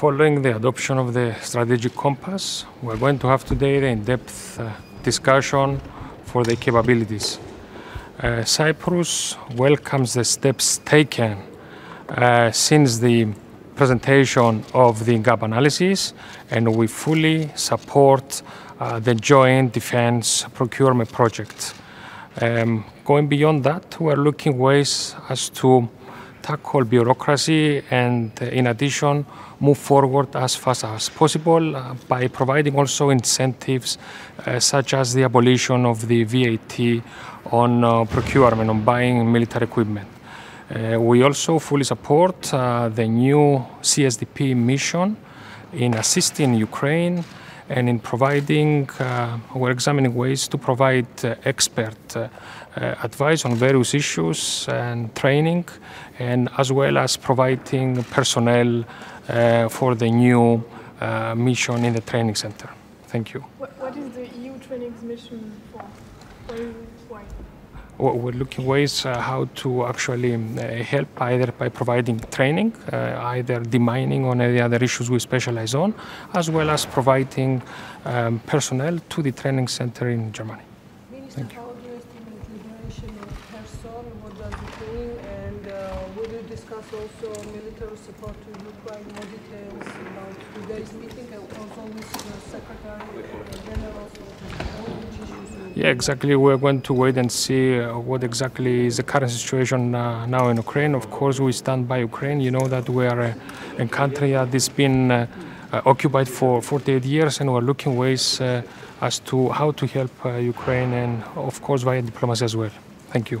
Following the adoption of the strategic compass, we're going to have today the in-depth uh, discussion for the capabilities. Uh, Cyprus welcomes the steps taken uh, since the presentation of the gap analysis, and we fully support uh, the joint defense procurement project. Um, going beyond that, we're looking ways as to tackle bureaucracy and, uh, in addition, move forward as fast as possible uh, by providing also incentives uh, such as the abolition of the VAT on uh, procurement, on buying military equipment. Uh, we also fully support uh, the new CSDP mission in assisting Ukraine and in providing, uh, we're examining ways to provide uh, expert uh, advice on various issues and training, and as well as providing personnel for the new mission in the training center. Thank you. What, what is the EU training's mission for? Why? We're looking ways uh, how to actually uh, help either by providing training, uh, either demining on any other issues we specialize on, as well as providing um, personnel to the training center in Germany. Minister, Thank you. how do you estimate liberation of Kherson? What does it mean? And uh, will you discuss also military support to Ukraine? More details about today's meeting and also with the Secretary General of which issues will Yeah, exactly. We're going to wait and see uh, what exactly is the current situation uh, now in Ukraine. Of course, we stand by Ukraine. You know that we are a, a country that has been uh, uh, occupied for 48 years, and we're looking ways uh, as to how to help uh, Ukraine, and of course via diplomacy as well. Thank you.